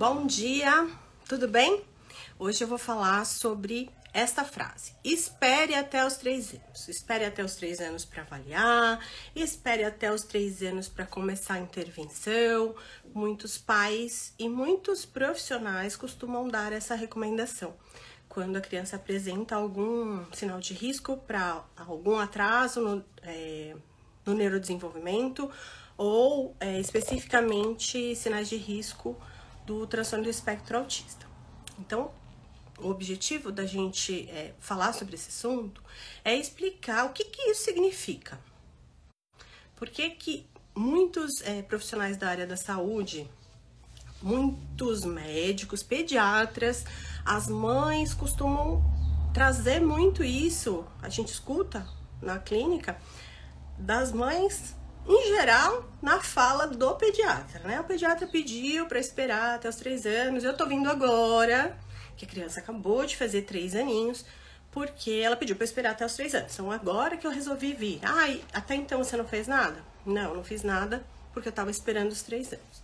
Bom dia, tudo bem? Hoje eu vou falar sobre esta frase. Espere até os três anos. Espere até os três anos para avaliar, espere até os três anos para começar a intervenção. Muitos pais e muitos profissionais costumam dar essa recomendação. Quando a criança apresenta algum sinal de risco para algum atraso no, é, no neurodesenvolvimento ou é, especificamente sinais de risco do transtorno do espectro autista. Então, o objetivo da gente é, falar sobre esse assunto é explicar o que, que isso significa. Por que, que muitos é, profissionais da área da saúde, muitos médicos, pediatras, as mães costumam trazer muito isso, a gente escuta na clínica, das mães em geral, na fala do pediatra, né? O pediatra pediu para esperar até os três anos, eu tô vindo agora, que a criança acabou de fazer três aninhos, porque ela pediu para esperar até os três anos. Então, agora que eu resolvi vir. Ai, até então você não fez nada? Não, não fiz nada, porque eu tava esperando os três anos.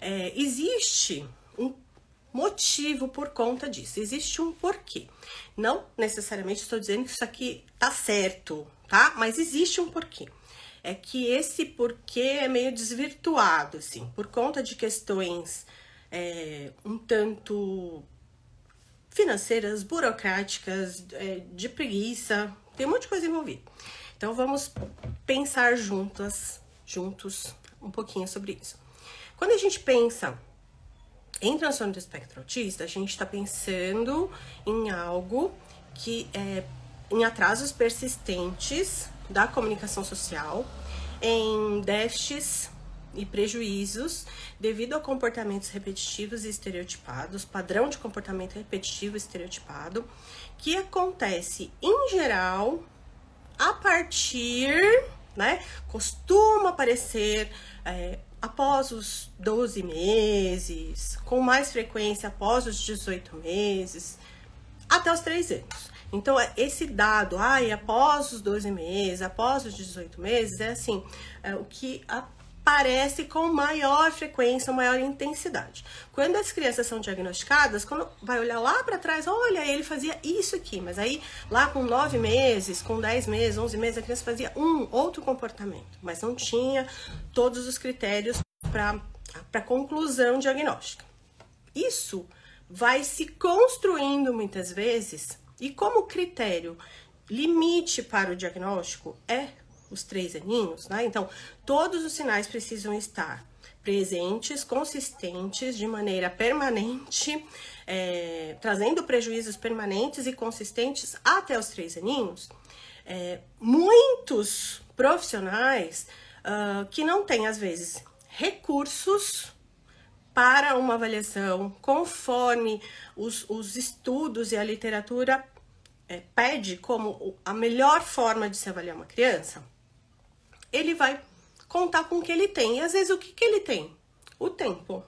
É, existe um motivo por conta disso, existe um porquê. Não necessariamente estou dizendo que isso aqui tá certo, tá? Mas existe um porquê é que esse porquê é meio desvirtuado, assim, por conta de questões é, um tanto financeiras, burocráticas, é, de preguiça, tem um monte de coisa envolvida. Então vamos pensar juntas, juntos, um pouquinho sobre isso. Quando a gente pensa em transtorno do espectro autista, a gente está pensando em algo que é em atrasos persistentes da comunicação social, em déficits e prejuízos devido a comportamentos repetitivos e estereotipados, padrão de comportamento repetitivo e estereotipado, que acontece em geral a partir, né, costuma aparecer é, após os 12 meses, com mais frequência após os 18 meses, até os 3 anos. Então, é, esse dado, ai, após os 12 meses, após os 18 meses, é assim, é o que aparece com maior frequência, maior intensidade. Quando as crianças são diagnosticadas, quando vai olhar lá para trás, olha, ele fazia isso aqui, mas aí lá com 9 meses, com 10 meses, 11 meses, a criança fazia um outro comportamento, mas não tinha todos os critérios para conclusão diagnóstica. Isso vai se construindo muitas vezes e como critério limite para o diagnóstico é os três aninhos, né? Então, todos os sinais precisam estar presentes, consistentes, de maneira permanente, é, trazendo prejuízos permanentes e consistentes até os três aninhos. É, muitos profissionais uh, que não têm, às vezes, recursos para uma avaliação conforme os, os estudos e a literatura é, pede como a melhor forma de se avaliar uma criança, ele vai contar com o que ele tem. E às vezes o que, que ele tem? O tempo,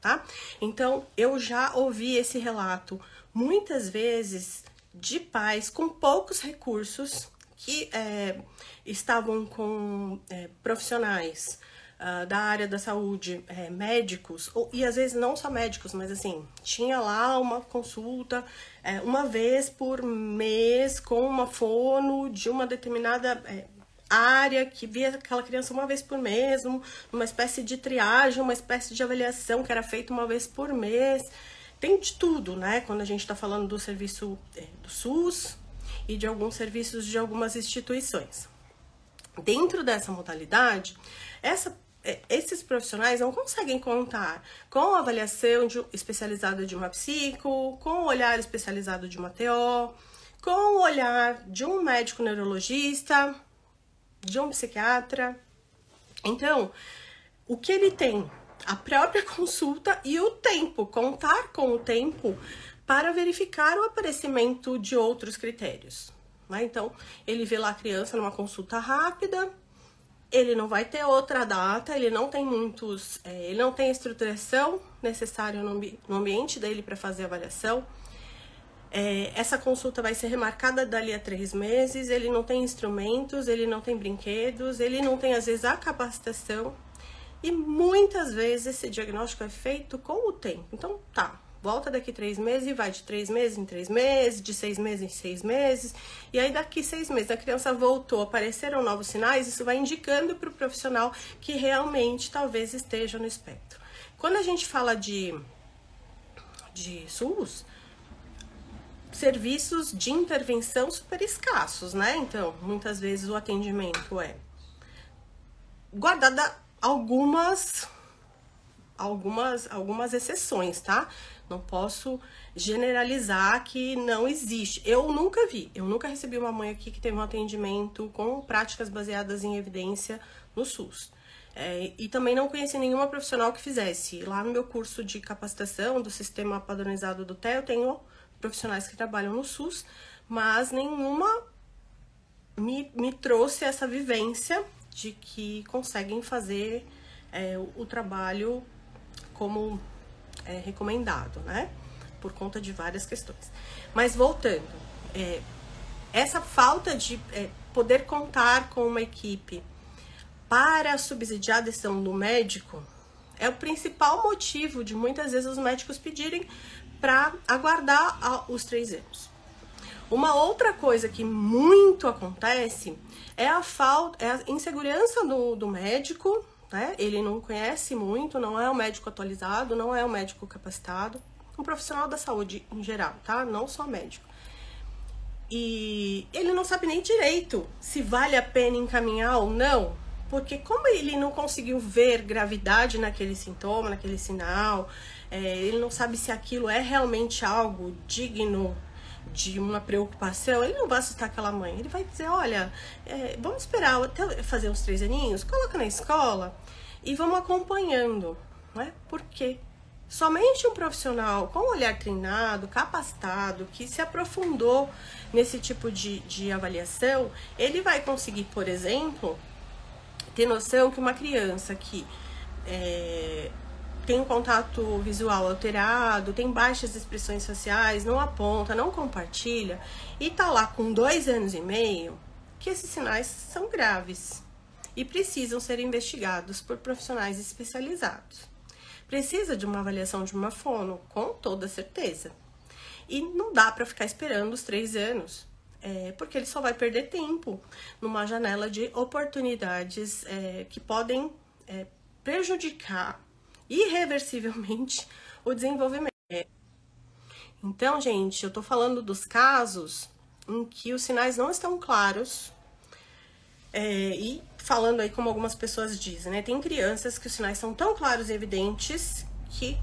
tá? Então eu já ouvi esse relato muitas vezes de pais com poucos recursos que é, estavam com é, profissionais uh, da área da saúde, é, médicos, ou, e às vezes não só médicos, mas assim, tinha lá uma consulta é, uma vez por mês com uma fono de uma determinada é, área que via aquela criança uma vez por mês, um, uma espécie de triagem, uma espécie de avaliação que era feita uma vez por mês. Tem de tudo, né? Quando a gente está falando do serviço é, do SUS e de alguns serviços de algumas instituições. Dentro dessa modalidade, essa esses profissionais não conseguem contar com a avaliação de, especializada de uma psico, com o olhar especializado de uma TO, com o olhar de um médico neurologista, de um psiquiatra. Então, o que ele tem? A própria consulta e o tempo, contar com o tempo para verificar o aparecimento de outros critérios. Né? Então, ele vê lá a criança numa consulta rápida, ele não vai ter outra data, ele não tem muitos, é, ele não tem a estruturação necessária no, no ambiente dele para fazer a avaliação. É, essa consulta vai ser remarcada dali a três meses, ele não tem instrumentos, ele não tem brinquedos, ele não tem às vezes a capacitação. E muitas vezes esse diagnóstico é feito com o tempo. Então, tá, volta daqui três meses e vai de três meses em três meses, de seis meses em seis meses. E aí, daqui seis meses, a criança voltou, apareceram novos sinais, isso vai indicando para o profissional que realmente talvez esteja no espectro. Quando a gente fala de, de SUS, serviços de intervenção super escassos, né? Então, muitas vezes o atendimento é guardada algumas algumas algumas exceções, tá? Não posso generalizar que não existe. Eu nunca vi, eu nunca recebi uma mãe aqui que teve um atendimento com práticas baseadas em evidência no SUS. É, e também não conheci nenhuma profissional que fizesse. Lá no meu curso de capacitação do sistema padronizado do TE, eu tenho profissionais que trabalham no SUS, mas nenhuma me, me trouxe essa vivência de que conseguem fazer é, o, o, trabalho como é, recomendado, né? Por conta de várias questões. Mas voltando, é, essa falta de é, poder contar com uma equipe para subsidiar a decisão do médico é o principal motivo de muitas vezes os médicos pedirem para aguardar os três anos. Uma outra coisa que muito acontece é a falta, é a insegurança do, do médico, né? Ele não conhece muito, não é um médico atualizado, não é um médico capacitado, um profissional da saúde em geral, tá? Não só médico. E ele não sabe nem direito se vale a pena encaminhar ou não, porque como ele não conseguiu ver gravidade naquele sintoma, naquele sinal, é, ele não sabe se aquilo é realmente algo digno de uma preocupação, ele não vai assustar aquela mãe. Ele vai dizer: olha, é, vamos esperar até fazer uns três aninhos, coloca na escola e vamos acompanhando, né? Porque somente um profissional com olhar treinado, capacitado, que se aprofundou nesse tipo de, de avaliação, ele vai conseguir, por exemplo, ter noção que uma criança que é, tem um contato visual alterado, tem baixas expressões sociais, não aponta, não compartilha e tá lá com dois anos e meio, que esses sinais são graves e precisam ser investigados por profissionais especializados. Precisa de uma avaliação de uma fono, com toda certeza. E não dá para ficar esperando os três anos, é, porque ele só vai perder tempo numa janela de oportunidades é, que podem é, prejudicar irreversivelmente o desenvolvimento. Então, gente, eu tô falando dos casos em que os sinais não estão claros é, e falando aí como algumas pessoas dizem, né? Tem crianças que os sinais são tão claros e evidentes que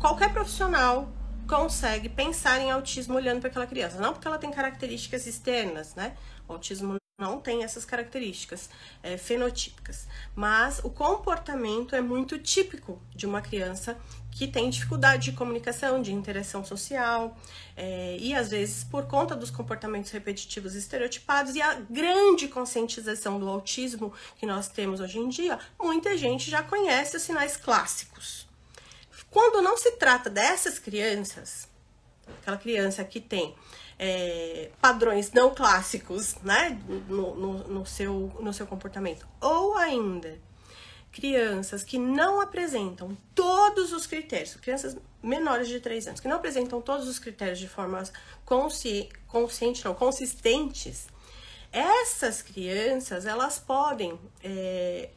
qualquer profissional consegue pensar em autismo olhando para aquela criança. Não porque ela tem características externas, né? O autismo não tem essas características é, fenotípicas, mas o comportamento é muito típico de uma criança que tem dificuldade de comunicação, de interação social, é, e às vezes por conta dos comportamentos repetitivos estereotipados e a grande conscientização do autismo que nós temos hoje em dia, muita gente já conhece os sinais clássicos. Quando não se trata dessas crianças, aquela criança que tem é, padrões não clássicos né, no, no, no, seu, no seu comportamento. Ou ainda, crianças que não apresentam todos os critérios, crianças menores de 3 anos, que não apresentam todos os critérios de forma consci, consciente, não, consistentes, essas crianças, elas podem é,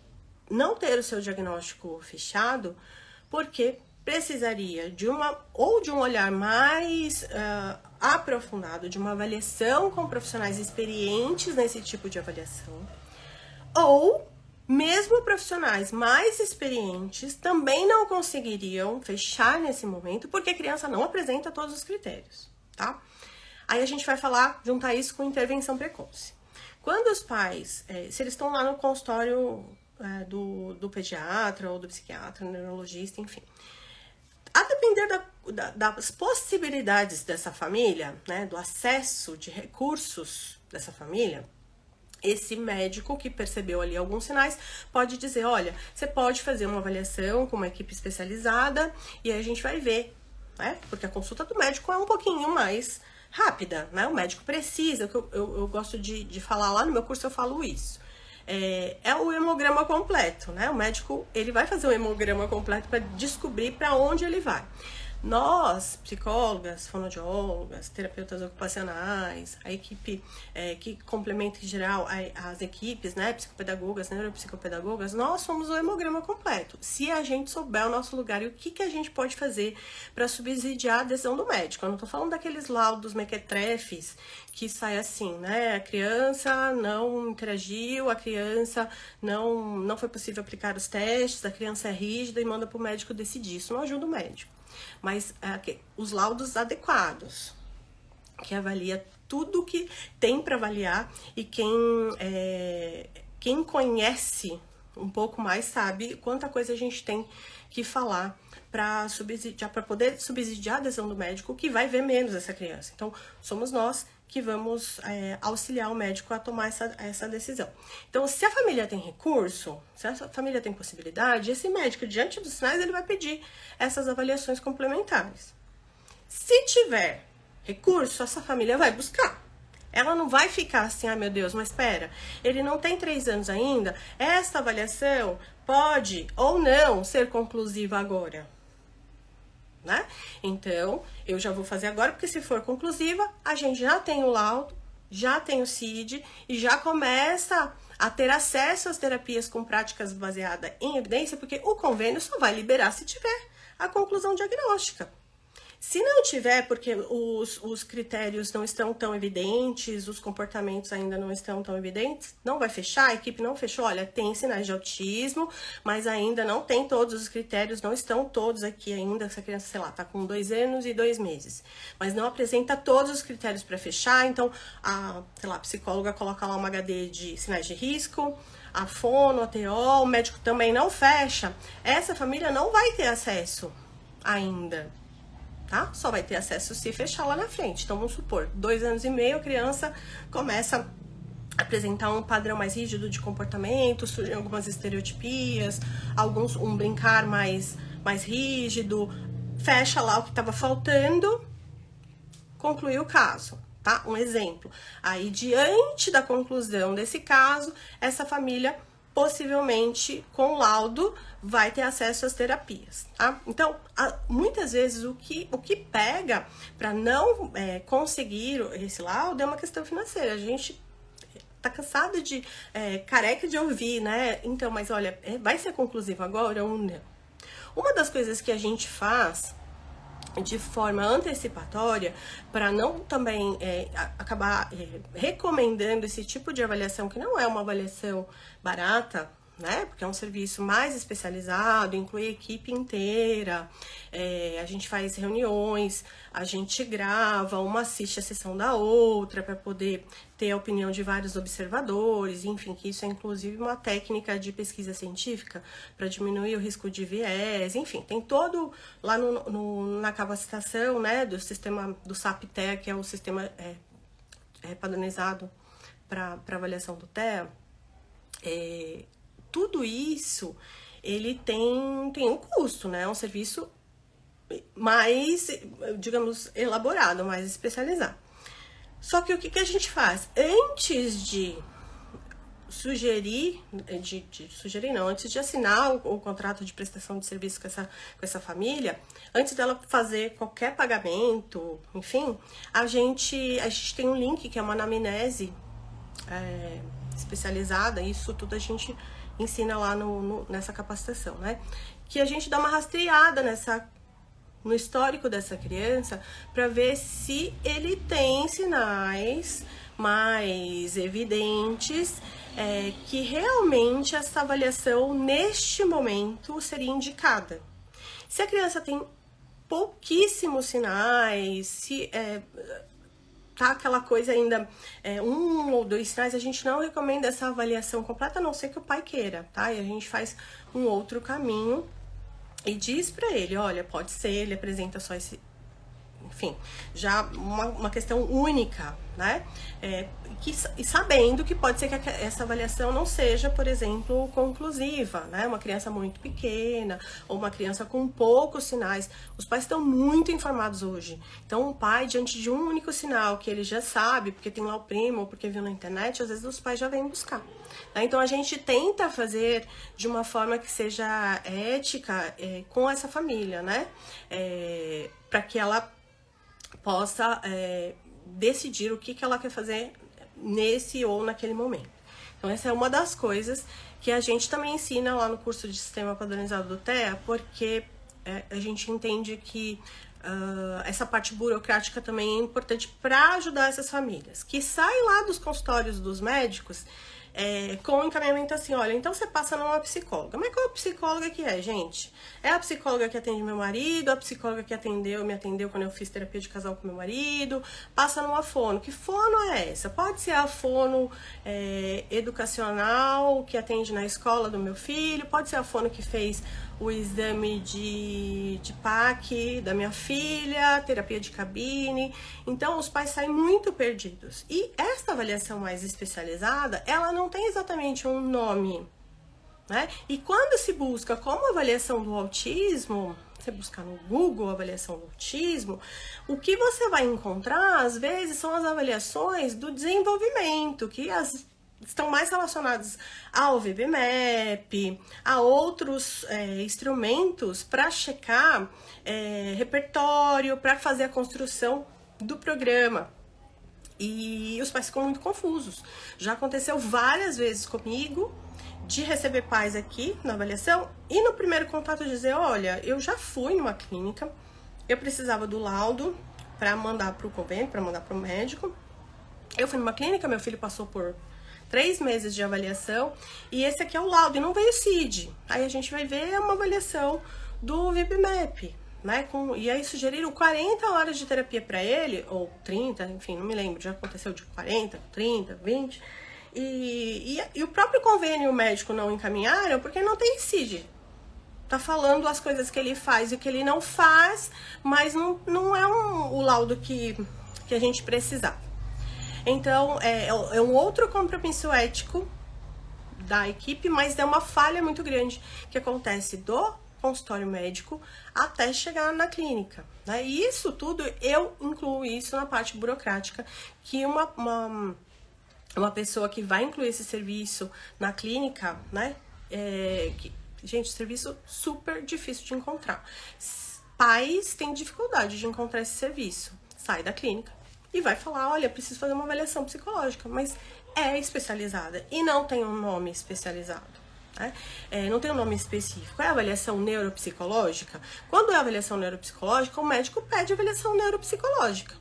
não ter o seu diagnóstico fechado, porque precisaria de uma ou de um olhar mais uh, aprofundado, de uma avaliação com profissionais experientes nesse tipo de avaliação, ou mesmo profissionais mais experientes também não conseguiriam fechar nesse momento porque a criança não apresenta todos os critérios, tá? Aí a gente vai falar, juntar isso com intervenção precoce. Quando os pais, é, se eles estão lá no consultório é, do, do pediatra ou do psiquiatra, neurologista, enfim, a depender da, da, das possibilidades dessa família, né, do acesso de recursos dessa família, esse médico que percebeu ali alguns sinais pode dizer: olha, você pode fazer uma avaliação com uma equipe especializada e aí a gente vai ver, né? Porque a consulta do médico é um pouquinho mais rápida, né? O médico precisa, eu, eu, eu gosto de, de falar lá no meu curso, eu falo isso. é, é, o hemograma completo, né? O médico ele vai fazer o hemograma completo para descobrir para onde ele vai. Nós, psicólogas, fonoaudiólogas, terapeutas ocupacionais, a equipe é, que complementa em geral as equipes, né, psicopedagogas, neuropsicopedagogas, nós somos o hemograma completo. Se a gente souber o nosso lugar e o que, que a gente pode fazer para subsidiar a decisão do médico. Eu não estou falando daqueles laudos mequetrefes que sai assim, né? A criança não interagiu, a criança não, não foi possível aplicar os testes, a criança é rígida e manda para o médico decidir. Isso não ajuda o médico mas é, os laudos adequados, que avalia tudo que tem para avaliar e quem, é, quem conhece um pouco mais sabe quanta coisa a gente tem que falar para subsidiar, para poder subsidiar a adesão do médico que vai ver menos essa criança. Então, somos nós que vamos é, auxiliar o médico a tomar essa, essa decisão. Então, se a família tem recurso, se a família tem possibilidade, esse médico, diante dos sinais, ele vai pedir essas avaliações complementares. Se tiver recurso, essa família vai buscar. Ela não vai ficar assim, ah, meu Deus, mas espera, ele não tem três anos ainda, essa avaliação pode ou não ser conclusiva agora né? Então, eu já vou fazer agora, porque se for conclusiva, a gente já tem o laudo, já tem o CID e já começa a ter acesso às terapias com práticas baseadas em evidência, porque o convênio só vai liberar se tiver a conclusão diagnóstica. Se não tiver, porque os, os critérios não estão tão evidentes, os comportamentos ainda não estão tão evidentes, não vai fechar, a equipe não fechou. Olha, tem sinais de autismo, mas ainda não tem todos os critérios, não estão todos aqui ainda. Essa criança, sei lá, tá com dois anos e dois meses, mas não apresenta todos os critérios para fechar. Então, a, sei lá, a psicóloga coloca lá uma HD de sinais de risco, a fono, a TO, o médico também não fecha. Essa família não vai ter acesso ainda tá? Só vai ter acesso se fechar lá na frente. Então, vamos supor, dois anos e meio, a criança começa apresentar um padrão mais rígido de comportamento, surgem algumas estereotipias, alguns um brincar mais, mais rígido, fecha lá o que estava faltando, conclui o caso. Tá? Um exemplo. Aí, diante da conclusão desse caso, essa família possivelmente com laudo vai ter acesso às terapias, tá? Então, muitas vezes o que, o que pega para não é, conseguir esse laudo é uma questão financeira. A gente tá cansado de, é, careca de ouvir, né? Então, mas olha, é, vai ser conclusivo agora ou não? Uma das coisas que a gente faz de forma antecipatória para não também é, acabar é, recomendando esse tipo de avaliação que não é uma avaliação barata, né? Porque é um serviço mais especializado, inclui equipe inteira, é, a gente faz reuniões, a gente grava, uma assiste a sessão da outra para poder ter a opinião de vários observadores, enfim, que isso é inclusive uma técnica de pesquisa científica para diminuir o risco de viés, enfim, tem todo lá no, no, na capacitação, né, do sistema do SAP-TEA, que é o sistema é, é padronizado para avaliação do TEA, é, tudo isso ele tem, tem um custo, né? É um serviço mais, digamos, elaborado, mais especializado. Só que o que, que a gente faz? Antes de sugerir, de, de, sugerir não, antes de assinar o, o, contrato de prestação de serviço com essa, com essa família, antes dela fazer qualquer pagamento, enfim, a gente, a gente tem um link que é uma anamnese é, especializada, isso tudo a gente ensina lá no, no, nessa capacitação, né? Que a gente dá uma rastreada nessa no histórico dessa criança para ver se ele tem sinais mais evidentes é, que realmente essa avaliação neste momento seria indicada. Se a criança tem pouquíssimos sinais, se é, tá aquela coisa ainda, é, um ou dois sinais, a gente não recomenda essa avaliação completa, a não ser que o pai queira, tá? E a gente faz um outro caminho e diz para ele, olha, pode ser, ele apresenta só esse, enfim, já uma, uma questão única, né? É, que, e sabendo que pode ser que essa avaliação não seja, por exemplo, conclusiva, né? Uma criança muito pequena ou uma criança com poucos sinais. Os pais estão muito informados hoje. Então, o pai, diante de um único sinal que ele já sabe, porque tem lá o primo ou porque viu na internet, às vezes os pais já vêm buscar. Né? Então, a gente tenta fazer de uma forma que seja ética é, com essa família, né? É, Para que ela possa é, decidir o que, que ela quer fazer nesse ou naquele momento. Então, essa é uma das coisas que a gente também ensina lá no curso de Sistema Padronizado do TEA, porque é, a gente entende que uh, essa parte burocrática também é importante para ajudar essas famílias, que saem lá dos consultórios dos médicos é, com encaminhamento assim, olha, então você passa numa psicóloga. Mas qual psicóloga que é, gente? É a psicóloga que atende meu marido, a psicóloga que atendeu, me atendeu quando eu fiz terapia de casal com meu marido, passa numa fono. Que fono é essa? Pode ser a fono é, educacional que atende na escola do meu filho, pode ser a fono que fez o exame de, de PAC da minha filha, terapia de cabine. Então, os pais saem muito perdidos. E esta avaliação mais especializada, ela não tem exatamente um nome. Né? E quando se busca como avaliação do autismo, você buscar no Google avaliação do autismo, o que você vai encontrar, às vezes, são as avaliações do desenvolvimento, que as estão mais relacionados ao VBMAP, a outros é, instrumentos para checar é, repertório, para fazer a construção do programa. E os pais ficam muito confusos. Já aconteceu várias vezes comigo de receber pais aqui na avaliação e no primeiro contato dizer: Olha, eu já fui numa clínica, eu precisava do laudo para mandar para o convênio, para mandar para o médico. Eu fui numa clínica, meu filho passou por três meses de avaliação e esse aqui é o laudo e não veio CID. Aí a gente vai ver uma avaliação do VibMap, né? Com, e aí sugeriram 40 horas de terapia para ele, ou 30, enfim, não me lembro, já aconteceu de 40, 30, 20. E, e, e o próprio convênio médico não encaminharam porque não tem CID. Tá falando as coisas que ele faz e que ele não faz, mas não, não é um, o laudo que, que a gente precisava. Então, é, é um outro compromisso ético da equipe, mas é uma falha muito grande que acontece do consultório médico até chegar na clínica. Né? E isso tudo, eu incluo isso na parte burocrática, que uma, uma, uma pessoa que vai incluir esse serviço na clínica, né? É, que, gente, serviço super difícil de encontrar. Pais têm dificuldade de encontrar esse serviço. Sai da clínica, e vai falar: olha, preciso fazer uma avaliação psicológica, mas é especializada e não tem um nome especializado. Né? É, não tem um nome específico. É avaliação neuropsicológica? Quando é avaliação neuropsicológica, o médico pede avaliação neuropsicológica.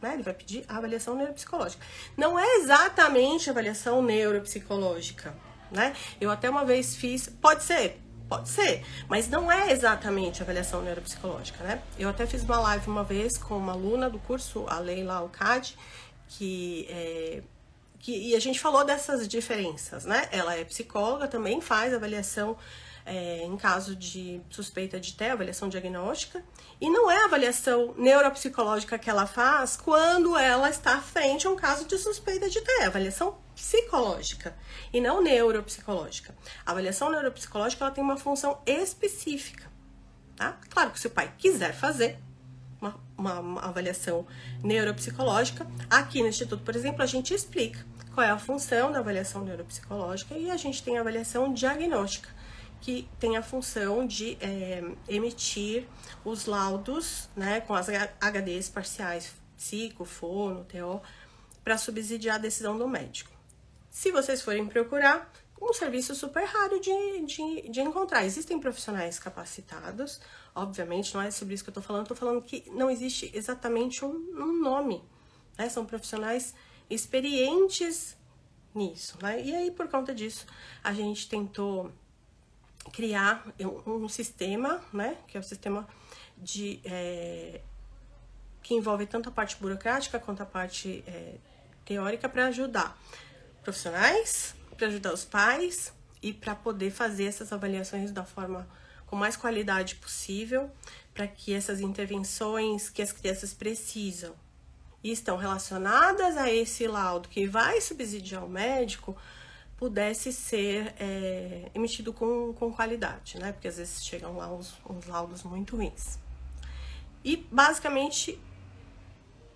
Né? Ele vai pedir a avaliação neuropsicológica. Não é exatamente avaliação neuropsicológica. Né? Eu até uma vez fiz, pode ser, Pode ser, mas não é exatamente avaliação neuropsicológica, né? Eu até fiz uma live uma vez com uma aluna do curso, a Leila Alcade, que, é, que e a gente falou dessas diferenças, né? Ela é psicóloga, também faz avaliação é, em caso de suspeita de TEA, avaliação diagnóstica, e não é a avaliação neuropsicológica que ela faz quando ela está frente a um caso de suspeita de TEA, avaliação psicológica e não neuropsicológica. A avaliação neuropsicológica ela tem uma função específica. Tá? Claro que se o pai quiser fazer uma, uma, uma avaliação neuropsicológica, aqui no Instituto, por exemplo, a gente explica qual é a função da avaliação neuropsicológica e a gente tem a avaliação diagnóstica, que tem a função de é, emitir os laudos né, com as HDs parciais, psico, fono, TO, para subsidiar a decisão do médico. Se vocês forem procurar, um serviço super raro de, de, de encontrar. Existem profissionais capacitados, obviamente, não é sobre isso que eu tô falando, tô falando que não existe exatamente um, um nome. Né? São profissionais experientes nisso. Né? E aí, por conta disso, a gente tentou criar um, sistema, né? Que é o sistema de. É, que envolve tanto a parte burocrática quanto a parte é, teórica para ajudar profissionais, para ajudar os pais e para poder fazer essas avaliações da forma com mais qualidade possível para que essas intervenções que as crianças precisam e estão relacionadas a esse laudo que vai subsidiar o médico pudesse ser é, emitido com, com qualidade, né? Porque às vezes chegam lá uns, uns laudos muito ruins. E basicamente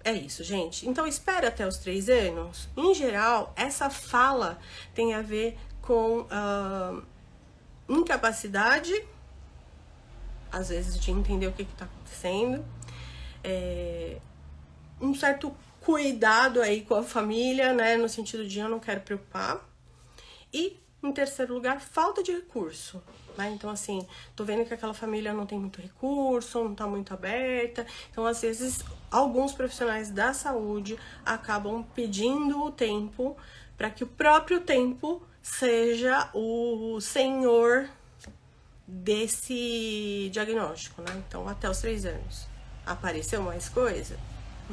é isso, gente. Então espere até os três anos. Em geral, essa fala tem a ver com uh, incapacidade, às vezes, de entender o que está acontecendo, é, um certo cuidado aí com a família, né? No sentido de eu não quero preocupar. E, em terceiro lugar, falta de recurso. Né? Então, assim, tô vendo que aquela família não tem muito recurso, não tá muito aberta. Então, às vezes, alguns profissionais da saúde acabam pedindo o tempo para que o próprio tempo seja o senhor desse diagnóstico, né? Então, até os três anos. Apareceu mais coisa?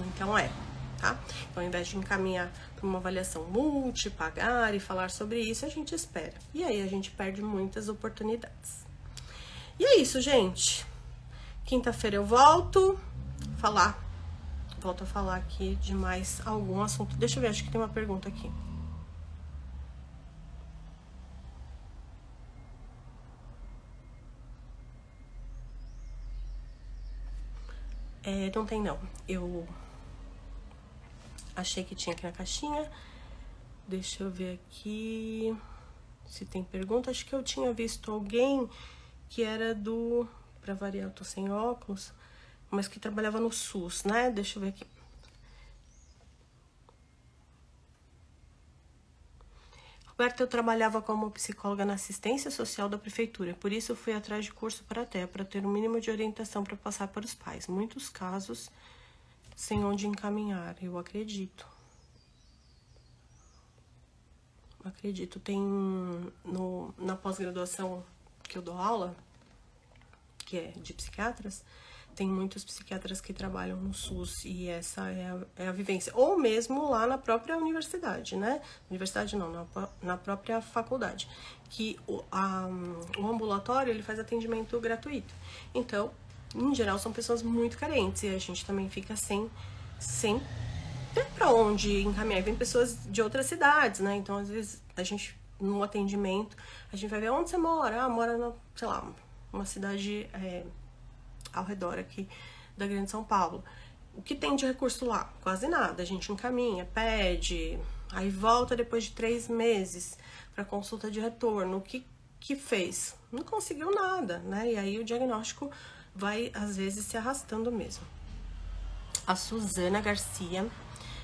Então é, tá? Então, ao invés de encaminhar para uma avaliação multi, pagar e falar sobre isso, a gente espera. E aí a gente perde muitas oportunidades. E é isso, gente. Quinta-feira eu volto falar. Volto a falar aqui de mais algum assunto. Deixa eu ver, acho que tem uma pergunta aqui. É, não tem não. Eu achei que tinha aqui na caixinha. Deixa eu ver aqui se tem pergunta. Acho que eu tinha visto alguém que era do. Pra variar, eu tô sem óculos, mas que trabalhava no SUS, né? Deixa eu ver aqui. Roberta, eu trabalhava como psicóloga na assistência social da prefeitura, por isso fui atrás de curso para até, para ter o um mínimo de orientação para passar para os pais. Muitos casos sem onde encaminhar, eu acredito. Acredito, tem no, na pós-graduação que eu dou aula, que é de psiquiatras, tem muitos psiquiatras que trabalham no SUS e essa é a, é a vivência. Ou mesmo lá na própria universidade, né? Universidade não, na, na própria faculdade. Que o, a, o ambulatório, ele faz atendimento gratuito. Então, em geral, são pessoas muito carentes e a gente também fica sem, sem ter pra onde encaminhar. Vem pessoas de outras cidades, né? Então, às vezes, a gente, no atendimento, a gente vai ver onde você mora. Ah, mora, na, sei lá, uma cidade... É, ao redor aqui da Grande São Paulo. O que tem de recurso lá? Quase nada. A gente encaminha, pede, aí volta depois de três meses para consulta de retorno. O que, que fez? Não conseguiu nada, né? E aí o diagnóstico vai, às vezes, se arrastando mesmo. A Suzana Garcia.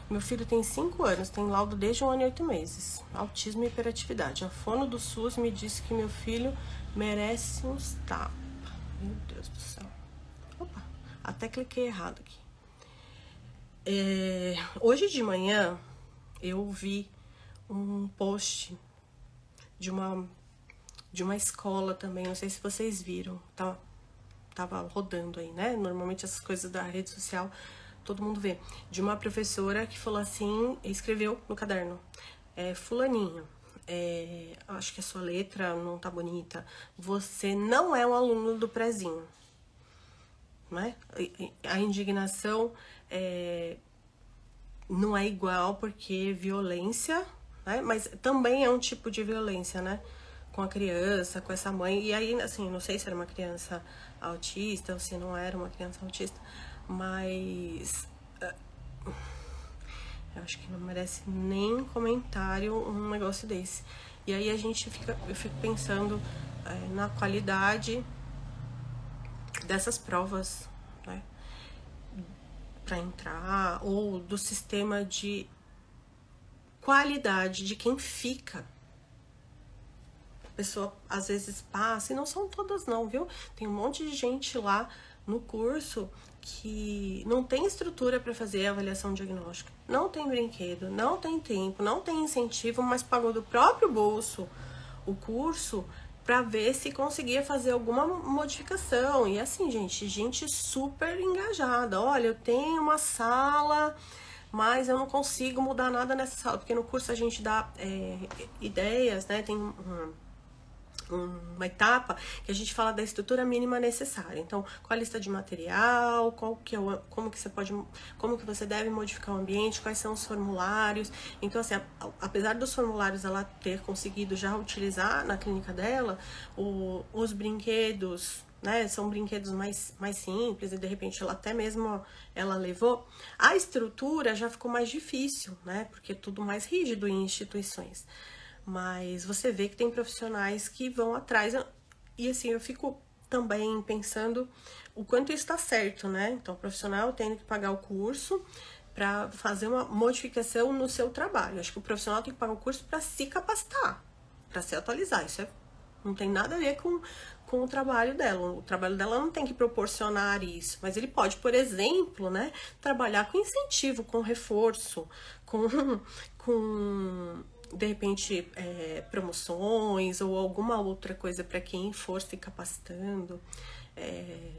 Meu filho tem 5 anos, tem laudo desde um ano e oito meses. Autismo e hiperatividade. A fono do SUS me disse que meu filho merece uns tapas. Meu Deus do céu. Até cliquei errado aqui. É, hoje de manhã eu vi um post de uma de uma escola também, não sei se vocês viram, tá, tava rodando aí, né? Normalmente essas coisas da rede social todo mundo vê. De uma professora que falou assim, escreveu no caderno, é, fulaninho, é, acho que a sua letra não tá bonita, você não é um aluno do prezinho né? A indignação é, não é igual porque violência, né? Mas também é um tipo de violência, né? Com a criança, com essa mãe. E aí, assim, não sei se era uma criança autista ou se não era uma criança autista, mas. É, eu acho que não merece nem comentário um negócio desse. E aí a gente fica, eu fico pensando é, na qualidade dessas provas, né? Para entrar, ou do sistema de qualidade de quem fica. A pessoa às vezes passa, e não são todas, não, viu? Tem um monte de gente lá no curso que não tem estrutura para fazer a avaliação diagnóstica, não tem brinquedo, não tem tempo, não tem incentivo, mas pagou do próprio bolso o curso para ver se conseguia fazer alguma modificação. E assim, gente, gente super engajada. Olha, eu tenho uma sala, mas eu não consigo mudar nada nessa sala, porque no curso a gente dá é, ideias, né? Tem um, uma etapa que a gente fala da estrutura mínima necessária. Então, qual a lista de material, qual que é o, como que você pode, como que você deve modificar o ambiente, quais são os formulários. Então, assim, apesar dos formulários ela ter conseguido já utilizar na clínica dela, o, os brinquedos, né, são brinquedos mais, mais simples e de repente ela até mesmo ela levou, a estrutura já ficou mais difícil, né, porque é tudo mais rígido em instituições. Mas você vê que tem profissionais que vão atrás. E assim, eu fico também pensando o quanto isso está certo, né? Então, o profissional tem que pagar o curso para fazer uma modificação no seu trabalho. Acho que o profissional tem que pagar o curso para se capacitar, para se atualizar. Isso é, não tem nada a ver com, com o trabalho dela. O trabalho dela não tem que proporcionar isso, mas ele pode, por exemplo, né, trabalhar com incentivo, com reforço, com, com de repente, é, promoções ou alguma outra coisa para quem for se capacitando. É,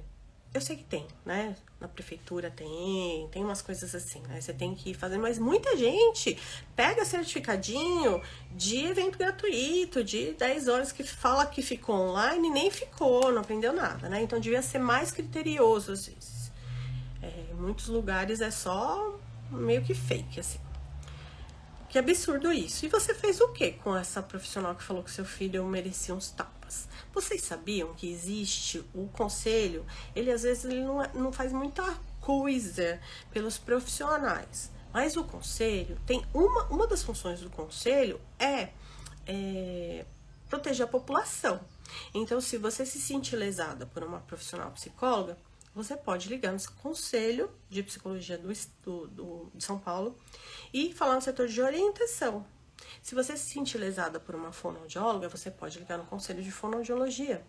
eu sei que tem, né? Na prefeitura tem, tem umas coisas assim, né? Você tem que fazendo, mas muita gente pega certificadinho de evento gratuito, de 10 horas que fala que ficou online e nem ficou, não aprendeu nada, né? Então devia ser mais criterioso às vezes. É, em muitos lugares é só meio que fake, assim. Que absurdo isso. E você fez o que com essa profissional que falou que seu filho merecia uns tapas? Vocês sabiam que existe o conselho? Ele às vezes ele não, é, não faz muita coisa pelos profissionais. Mas o conselho tem uma, uma das funções do conselho é, é proteger a população. Então, se você se sentir lesada por uma profissional psicóloga, você pode ligar no Conselho de Psicologia do, do, do, de São Paulo e falar no setor de orientação. Se você se sentir lesada por uma fonoaudióloga, você pode ligar no Conselho de Fonoaudiologia.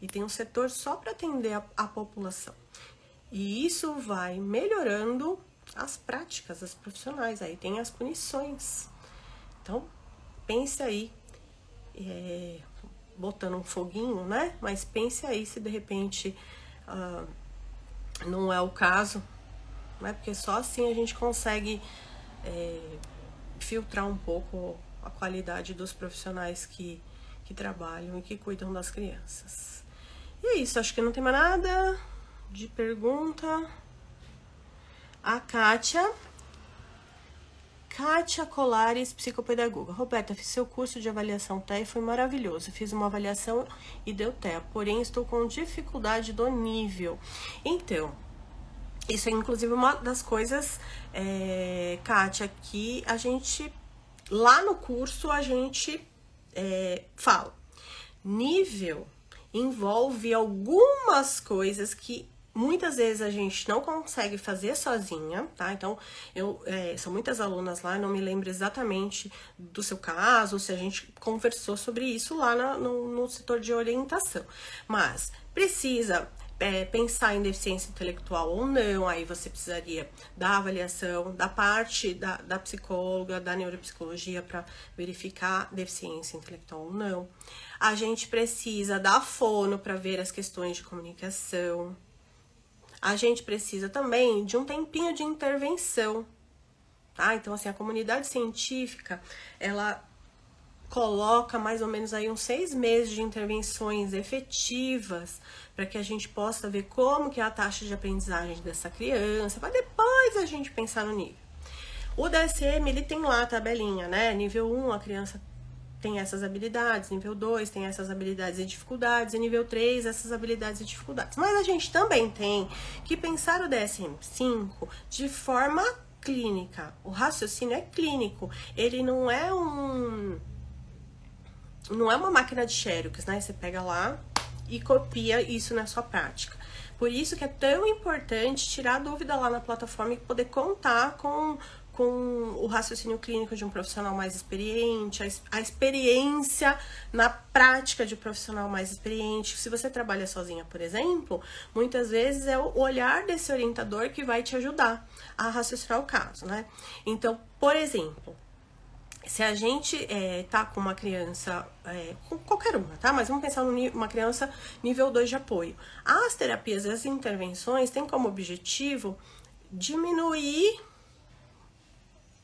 E tem um setor só para atender a, a população. E isso vai melhorando as práticas das profissionais. Aí tem as punições. Então, pense aí, é, botando um foguinho, né? Mas pense aí se de repente. Uh, não é o caso, né? Porque só assim a gente consegue é, filtrar um pouco a qualidade dos profissionais que, que trabalham e que cuidam das crianças. E é isso, acho que não tem mais nada de pergunta. A Kátia. Kátia Colares, psicopedagoga. Roberta, fiz seu curso de avaliação TEA e foi maravilhoso. Fiz uma avaliação e deu TEA, porém estou com dificuldade do nível. Então, isso é inclusive uma das coisas, é, Kátia, que a gente, lá no curso, a gente é, fala. Nível envolve algumas coisas que Muitas vezes a gente não consegue fazer sozinha, tá? Então, eu é, são muitas alunas lá, não me lembro exatamente do seu caso, se a gente conversou sobre isso lá na, no, no setor de orientação. Mas precisa é, pensar em deficiência intelectual ou não, aí você precisaria da avaliação da parte da, da psicóloga, da neuropsicologia para verificar deficiência intelectual ou não. A gente precisa da fono para ver as questões de comunicação a gente precisa também de um tempinho de intervenção, tá? Então, assim, a comunidade científica, ela coloca mais ou menos aí uns seis meses de intervenções efetivas para que a gente possa ver como que é a taxa de aprendizagem dessa criança, para depois a gente pensar no nível. O DSM, ele tem lá a tabelinha, né? Nível 1, a criança tem essas habilidades, nível 2 tem essas habilidades e dificuldades, e nível 3 essas habilidades e dificuldades. Mas a gente também tem que pensar o DSM-5 de forma clínica. O raciocínio é clínico, ele não é um não é uma máquina de xerox, né? Você pega lá e copia isso na sua prática. Por isso que é tão importante tirar a dúvida lá na plataforma e poder contar com com o raciocínio clínico de um profissional mais experiente, a, experiência na prática de um profissional mais experiente. Se você trabalha sozinha, por exemplo, muitas vezes é o olhar desse orientador que vai te ajudar a raciocinar o caso, né? Então, por exemplo, se a gente é, tá com uma criança, é, com qualquer uma, tá? Mas vamos pensar numa criança nível 2 de apoio. As terapias as intervenções têm como objetivo diminuir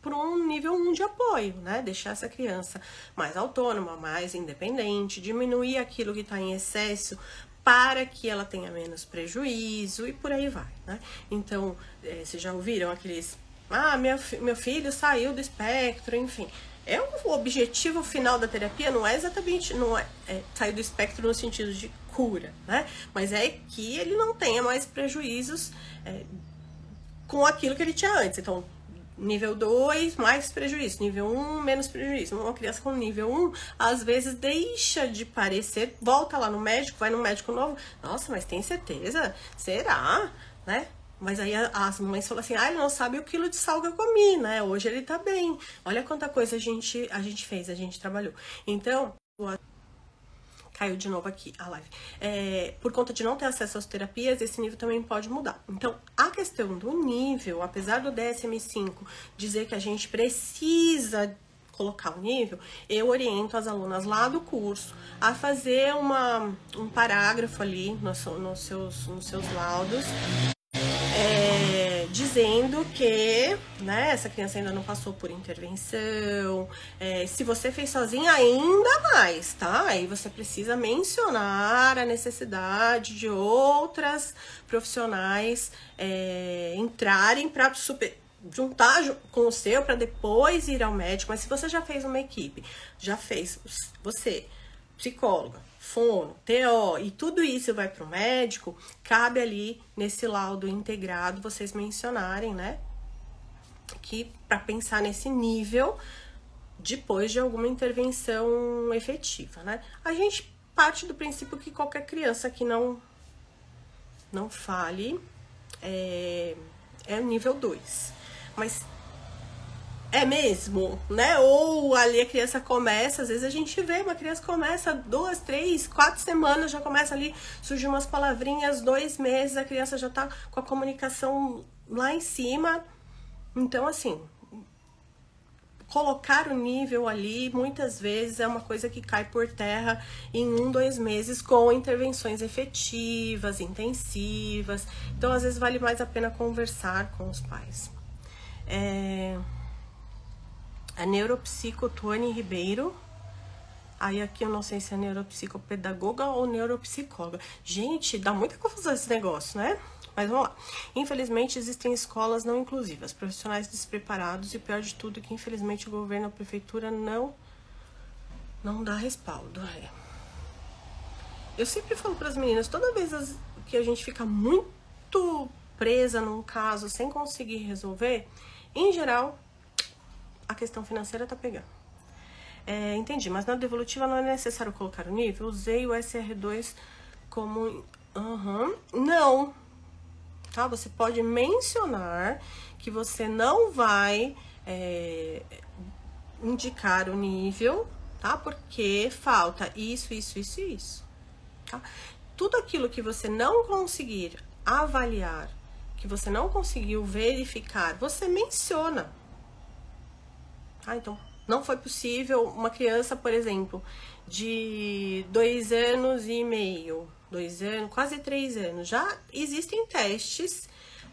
para um nível 1 de apoio, né? Deixar essa criança mais autônoma, mais independente, diminuir aquilo que está em excesso para que ela tenha menos prejuízo e por aí vai, né? Então, é, vocês já ouviram aqueles, ah, meu, meu filho saiu do espectro, enfim. É o objetivo final da terapia não é exatamente não é, é sair do espectro no sentido de cura, né? Mas é que ele não tenha mais prejuízos é, com aquilo que ele tinha antes. Então, nível 2, mais prejuízo. Nível 1, um, menos prejuízo. Uma criança com nível 1, um, às vezes deixa de parecer, volta lá no médico, vai no médico novo. Nossa, mas tem certeza? Será? Né? Mas aí as mães falam assim, ah, ele não sabe o quilo de sal que eu comi, né? Hoje ele tá bem. Olha quanta coisa a gente, a gente fez, a gente trabalhou. Então, caiu de novo aqui a live. É, por conta de não ter acesso às terapias, esse nível também pode mudar. Então, a questão do nível, apesar do DSM-5 dizer que a gente precisa colocar o nível, eu oriento as alunas lá do curso a fazer uma, um parágrafo ali nos, nos, seus, nos seus laudos dizendo que né, essa criança ainda não passou por intervenção. É, se você fez sozinha, ainda mais, tá? Aí você precisa mencionar a necessidade de outras profissionais é, entrarem para super juntar com o seu para depois ir ao médico. Mas se você já fez uma equipe, já fez você, psicóloga, fono, TO e tudo isso vai para o médico, cabe ali nesse laudo integrado vocês mencionarem, né? Que para pensar nesse nível depois de alguma intervenção efetiva, né? A gente parte do princípio que qualquer criança que não não fale é, é nível 2. Mas é mesmo, né? Ou ali a criança começa, às vezes a gente vê, uma criança começa duas, três, quatro semanas, já começa ali, surgem umas palavrinhas, dois meses, a criança já tá com a comunicação lá em cima. Então, assim, colocar o nível ali, muitas vezes é uma coisa que cai por terra em um, dois meses com intervenções efetivas, intensivas. Então, às vezes, vale mais a pena conversar com os pais. É a neuropsico Ribeiro. Aí aqui eu não sei se é neuropsicopedagoga ou neuropsicóloga. Gente, dá muita confusão esse negócio, né? Mas vamos lá. Infelizmente, existem escolas não inclusivas, profissionais despreparados e pior de tudo que infelizmente o governo, a prefeitura não não dá respaldo. É. Eu sempre falo para as meninas, toda vez que a gente fica muito presa num caso sem conseguir resolver, em geral, a questão financeira tá pegando. É, entendi, mas na devolutiva não é necessário colocar o nível? Usei o SR2 como. Uhum. Não. Tá? Você pode mencionar que você não vai é, indicar o nível, tá? Porque falta isso, isso, isso e isso. Tá? Tudo aquilo que você não conseguir avaliar, que você não conseguiu verificar, você menciona. Ah, então não foi possível uma criança, por exemplo, de dois anos e meio, dois anos, quase três anos. Já existem testes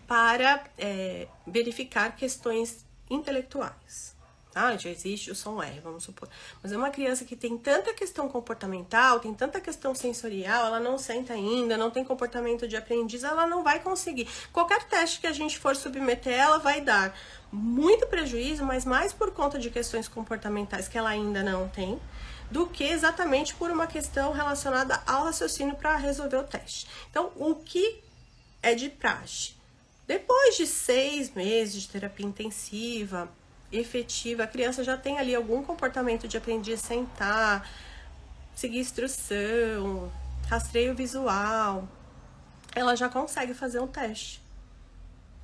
para é, verificar questões intelectuais. Tá? Já existe o som R, vamos supor. Mas é uma criança que tem tanta questão comportamental, tem tanta questão sensorial, ela não senta ainda, não tem comportamento de aprendiz, ela não vai conseguir. Qualquer teste que a gente for submeter, ela vai dar muito prejuízo, mas mais por conta de questões comportamentais que ela ainda não tem, do que exatamente por uma questão relacionada ao raciocínio para resolver o teste. Então, o que é de praxe? Depois de seis meses de terapia intensiva, efetiva, a criança já tem ali algum comportamento de aprender a sentar, seguir instrução, rastreio visual, ela já consegue fazer um teste.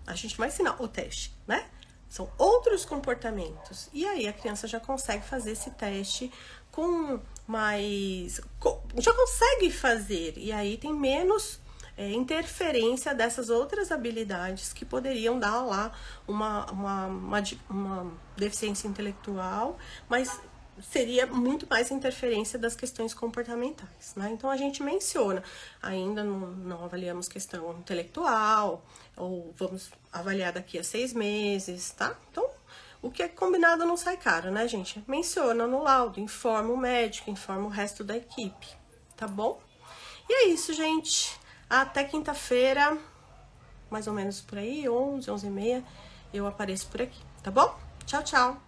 A gente vai ensinar o teste, né? São outros comportamentos. E aí a criança já consegue fazer esse teste com mais. já consegue fazer. E aí tem menos é, interferência dessas outras habilidades que poderiam dar lá uma, uma, uma, uma deficiência intelectual, mas seria muito mais interferência das questões comportamentais, né? Então a gente menciona, ainda não, não, avaliamos questão intelectual, ou vamos avaliar daqui a seis meses, tá? Então O que é combinado não sai caro, né, gente? Menciona no laudo, informa o médico, informa o resto da equipe, tá bom? E é isso, gente. Até quinta-feira, mais ou menos por aí, 11, 11 e meia, eu apareço por aqui, tá bom? Tchau, tchau!